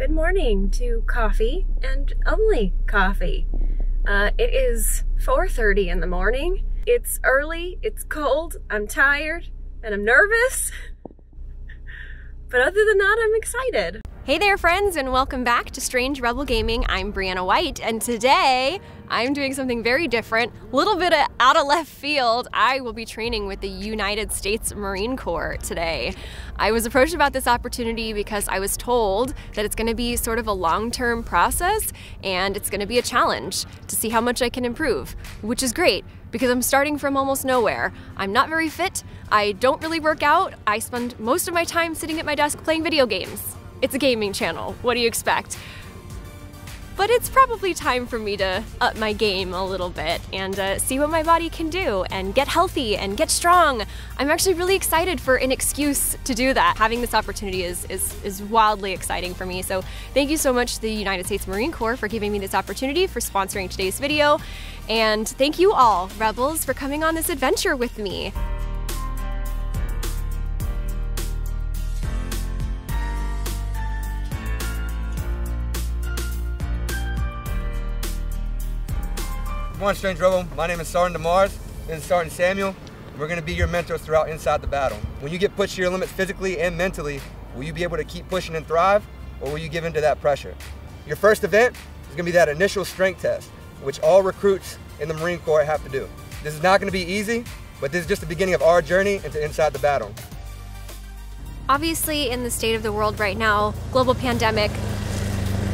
Good morning to coffee and only coffee. Uh, it is 4.30 in the morning. It's early, it's cold, I'm tired, and I'm nervous. But other than that, I'm excited. Hey there, friends, and welcome back to Strange Rebel Gaming. I'm Briana White, and today I'm doing something very different, a little bit of out of left field. I will be training with the United States Marine Corps today. I was approached about this opportunity because I was told that it's going to be sort of a long term process and it's going to be a challenge to see how much I can improve, which is great because I'm starting from almost nowhere. I'm not very fit, I don't really work out, I spend most of my time sitting at my desk playing video games. It's a gaming channel, what do you expect? But it's probably time for me to up my game a little bit and uh, see what my body can do and get healthy and get strong. I'm actually really excited for an excuse to do that. Having this opportunity is, is, is wildly exciting for me. So thank you so much to the United States Marine Corps for giving me this opportunity, for sponsoring today's video. And thank you all, Rebels, for coming on this adventure with me. Come on, Strange Rebel. My name is Sergeant DeMars. This is Sergeant Samuel. We're going to be your mentors throughout inside the battle. When you get pushed to your limits physically and mentally, will you be able to keep pushing and thrive, or will you give in to that pressure? Your first event is going to be that initial strength test, which all recruits in the Marine Corps have to do. This is not going to be easy, but this is just the beginning of our journey into inside the battle. Obviously, in the state of the world right now, global pandemic,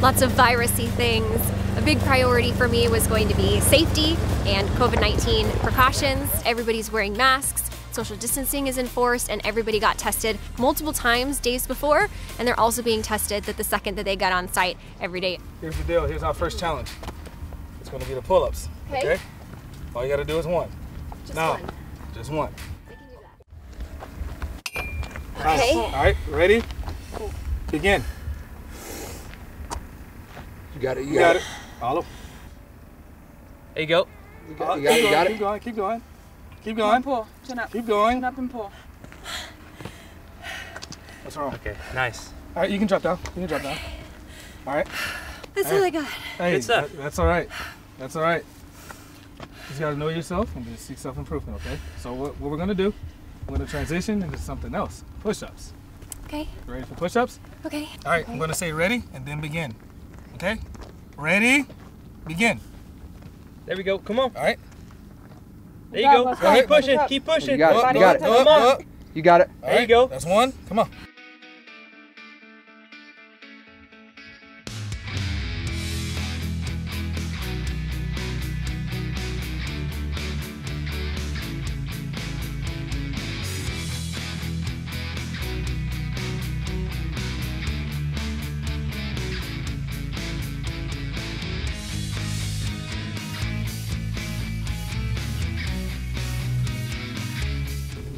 lots of virusy things, a big priority for me was going to be safety and COVID 19 precautions. Everybody's wearing masks, social distancing is enforced, and everybody got tested multiple times days before. And they're also being tested that the second that they got on site every day. Here's the deal. Here's our first challenge. It's going to be the pull ups. Okay. All you got to do is one. Just now, one. just one. We can do that. Okay. All right, ready? Begin. You got it. You got it. Follow. There you go. You got, you got it. You got Keep it. going. Keep going. Keep Come on, going. pull. Chin up. Keep going. Chin up and pull. What's wrong? Okay, nice. All right, you can drop down. You can drop down. All right. That's all I got. Hey, Good stuff. that- that's all right. That's all right. Just got to know yourself and just seek self improvement, okay? So, what, what we're going to do, we're going to transition into something else push ups. Okay, Ready for push ups? okay. All right, I'm going to say ready and then begin. Okay? Ready? Begin. There we go. Come on. All right. There you go. Go. Keep pushing. Keep pushing. You got it. You got it. Come on. You got it. There you go. That's one. Come on.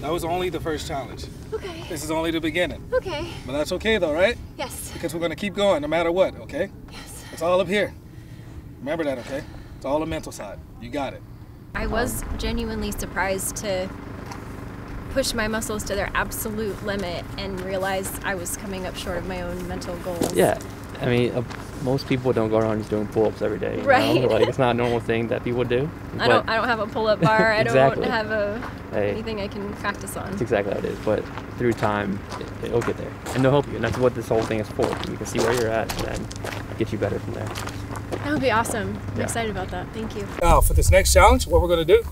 That was only the first challenge. Okay, This is only the beginning. okay. But that's okay though, right? Yes, Because we're going to keep going no matter what, okay? yes. It's all up here. Remember that, okay? It's all the mental side. You got it. I was genuinely surprised to push my muscles to their absolute limit and realize I was coming up short of my own mental goals. Yeah, I mean, most people don't go around just doing pull-ups every day. you know? Right. Like it's not a normal thing that people do. I don't. I don't have a pull-up bar. exactly. I don't have a Hey. anything I can practice on. That's exactly how it is. But through time, it, it'll get there, and they'll help you. And that's what this whole thing is for. You can see where you're at, and then get you better from there. That would be awesome. I'm Yeah. excited about that. Thank you. Now, for this next challenge, what we're going to do,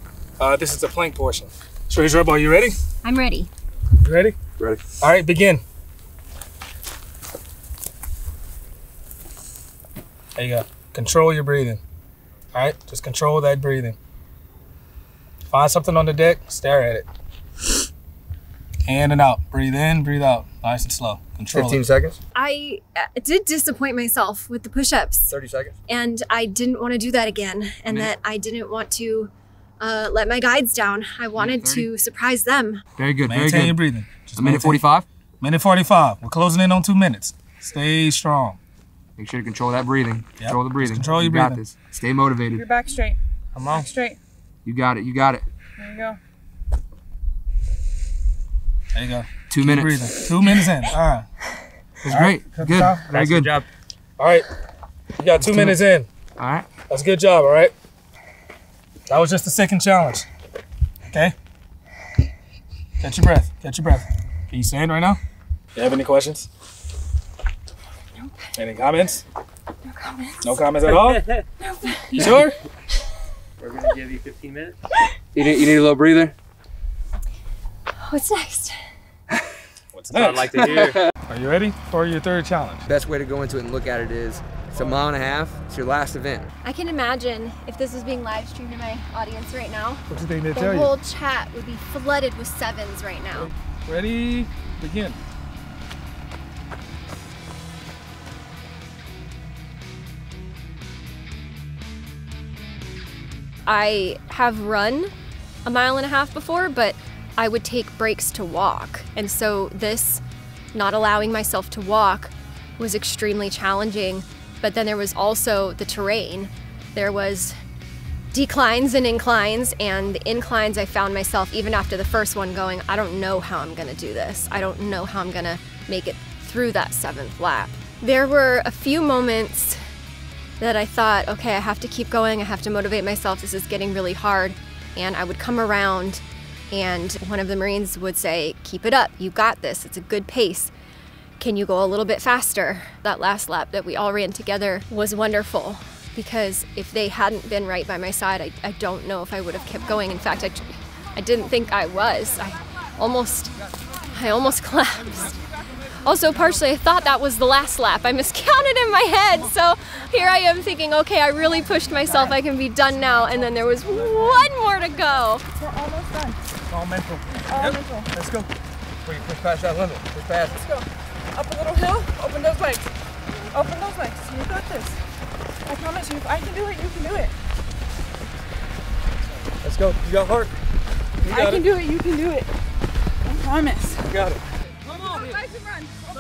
uh, this is the plank portion. Strange Rebel, are you ready? I'm ready. You ready? Ready. All right, begin. There you go. Control your breathing. All right, just control that breathing. Find something on the deck, stare at it. In and out. Breathe in, breathe out. Nice and slow. Control 15 it. seconds. I uh, did disappoint myself with the push-ups, 30 seconds. and I didn't want to do that again, and that I didn't want to uh, let my guides down. I wanted to surprise them. Very good. Maintain your breathing. Just A minute maintain- 45. Minute 45. We're closing in on two minutes. Stay strong. Make sure to control that breathing. Yep. Control the breathing. Just control your you got this. Stay motivated. Your back straight. Come on. Back straight. You got it. You got it. There you go. There you go. Two Keep minutes. breathing. Two minutes in. All right. That's great. Cut Good. this off. Very Nice, good. job. All right. You got two minutes in. All right. That's a good job, all right? That was just the second challenge. Okay? Catch your breath. Catch your breath. Can you stand right now? You have any questions? Nope. Any comments? No comments. No comments at all? nope. You sure? We're gonna give you 15 minutes. You need, you need a little breather? What's next? What's next? I'd like to hear. Are you ready for your third challenge? Best way to go into it and look at it is it's a mile and a half. It's your last event. I can imagine if this was being live streamed to my audience right now, What do you think they the tell whole chat would be flooded with sevens right now. you? Ready? Begin. I have run a mile and a half before, but I would take breaks to walk. And so this not allowing myself to walk was extremely challenging. But then there was also the terrain. There was declines and inclines, and the inclines I found myself even after the first one going, I don't know how I'm gonna do this. I don't know how I'm gonna make it through that seventh lap. There were a few moments that I thought, okay, I have to keep going. I have to motivate myself. This is getting really hard. And I would come around, and one of the Marines would say, Keep it up. You got this. It's a good pace. Can you go a little bit faster? That last lap that we all ran together was wonderful because if they hadn't been right by my side, I, I don't know if I would have kept going. In fact, I, I didn't think I was. I almost, I almost collapsed. Also, partially, I thought that was the last lap. I miscounted in my head. So here I am thinking, okay, I really pushed myself. I can be done now. And then there was one more to go. We're almost done. All mental. All mental. Let's go. Before you push past that limit, push past it. Let's go. Up a little hill. Open those legs. Open those legs. You got this. I promise you, if I can do it, you can do it. Let's go. You got heart. You I got can it. do it, you can do it. I promise. You got it.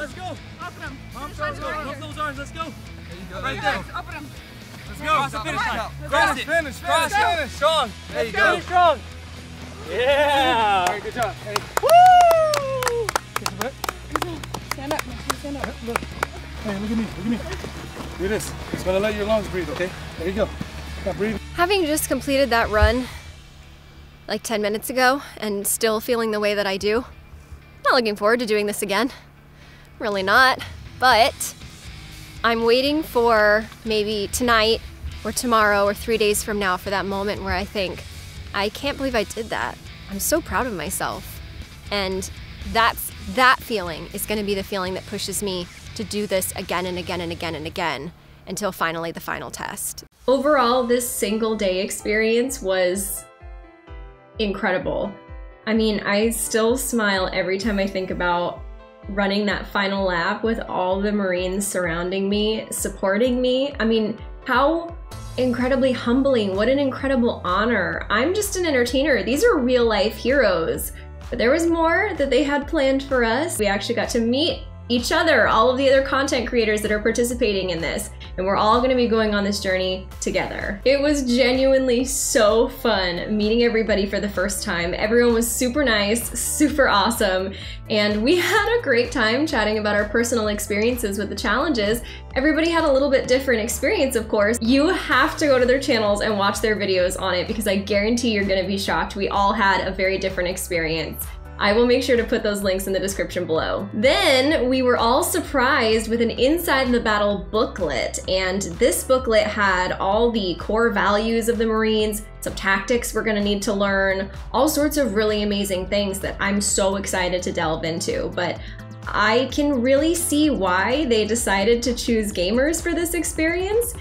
Let's go. Open them. Arms, arms, arms, up those arms. Let's go. Right there. Open them. Let's go. Cross the finish line. Let's Cross go. it. Finish. Cross Finish. Finish. Strong. There you Let's go. go. Strong. Yeah. All right, good job. Hey, Woo! kick your butt. Stand up. Make stand up. Look. Hey, look at me. Look at me. Do this. Just gotta let your lungs breathe, okay? There you go. Now breathe. Having just completed that run like 10 minutes ago and still feeling the way that I do, not looking forward to doing this again. Really not. But I'm waiting for maybe tonight or tomorrow or three days from now for that moment where I think, I can't believe I did that. I'm so proud of myself. And that's that feeling is going to be the feeling that pushes me to do this again and again and again and again until finally the final test. Overall, this single day experience was incredible. I mean, I still smile every time I think about running that final lap with all the Marines surrounding me, supporting me. I mean, how incredibly humbling. What an incredible honor. I'm just an entertainer. These are real life heroes. But there was more that they had planned for us. We actually got to meet each other, all of the other content creators that are participating in this, and we're all gonna be going on this journey together. It was genuinely so fun meeting everybody for the first time. Everyone was super nice, super awesome, and we had a great time chatting about our personal experiences with the challenges. Everybody had a little bit different experience, of course. You have to go to their channels and watch their videos on it because I guarantee you're gonna be shocked. We all had a very different experience. I will make sure to put those links in the description below. Then we were all surprised with an Inside the Battle booklet, and this booklet had all the core values of the Marines, some tactics we're gonna need to learn, all sorts of really amazing things that I'm so excited to delve into. But I can really see why they decided to choose gamers for this experience.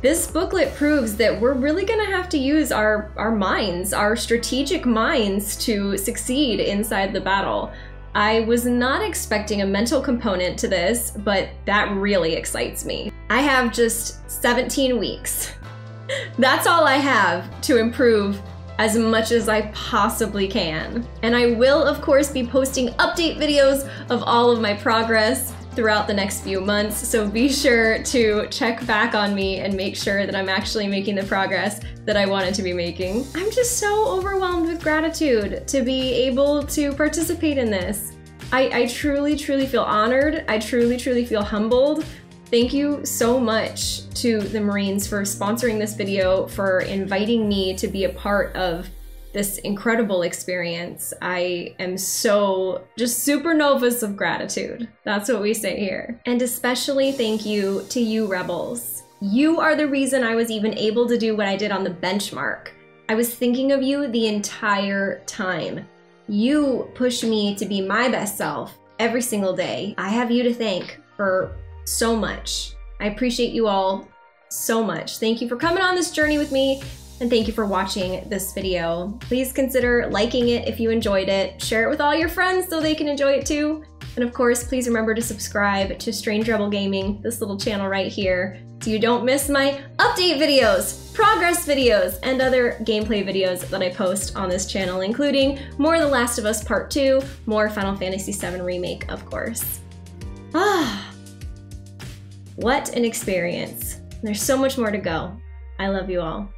This booklet proves that we're really going to have to use our, our minds, our strategic minds, to succeed inside the battle. I was not expecting a mental component to this, but that really excites me. I have just 17 weeks. That's all I have to improve as much as I possibly can. And I will, of course, be posting update videos of all of my progress throughout the next few months, so be sure to check back on me and make sure that I'm actually making the progress that I wanted to be making. I'm just so overwhelmed with gratitude to be able to participate in this. I, I truly, truly feel honored. I truly, truly feel humbled. Thank you so much to the Marines for sponsoring this video, for inviting me to be a part of this incredible experience. I am so just supernovas of gratitude. That's what we say here. And especially thank you to you, Rebels. You are the reason I was even able to do what I did on the benchmark. I was thinking of you the entire time. You push me to be my best self every single day. I have you to thank for so much. I appreciate you all so much. Thank you for coming on this journey with me and thank you for watching this video. Please consider liking it if you enjoyed it. Share it with all your friends so they can enjoy it too. And of course, please remember to subscribe to Strange Rebel Gaming, this little channel right here, so you don't miss my update videos, progress videos, and other gameplay videos that I post on this channel, including more The Last of Us Part 2, more Final Fantasy VII Remake, of course. Ah, what an experience. There's so much more to go. I love you all.